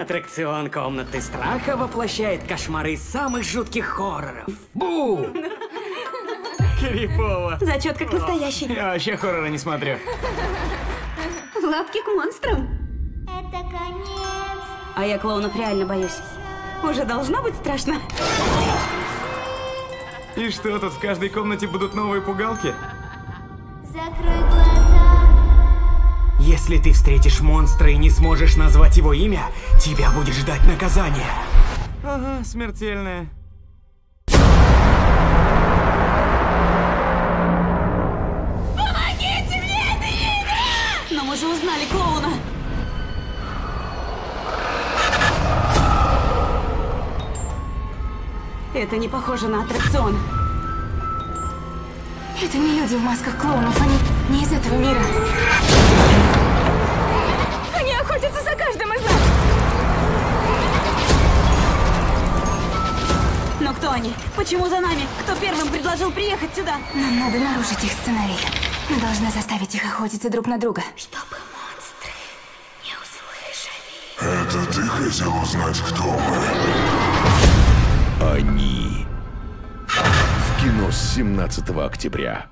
Аттракцион комнаты страха воплощает кошмары из самых жутких хорроров. Бу! Крипово. Зачет как настоящий. Я вообще хоррора не смотрю. В лапки к монстрам. Это конец. А я клоунов реально боюсь. Уже должно быть страшно. И что, тут в каждой комнате будут новые пугалки? Закрой. Если ты встретишь монстра и не сможешь назвать его имя, тебя будет ждать наказание. Ага, смертельная. Но мы же узнали клоуна. Это не похоже на аттракцион. Это не люди в масках клоунов, они не из этого мира. Они? Почему за нами? Кто первым предложил приехать сюда? Нам надо нарушить их сценарий. Мы должны заставить их охотиться друг на друга. Чтобы монстры не услышали. Это ты хотел узнать, кто мы? Они. В кино с 17 октября.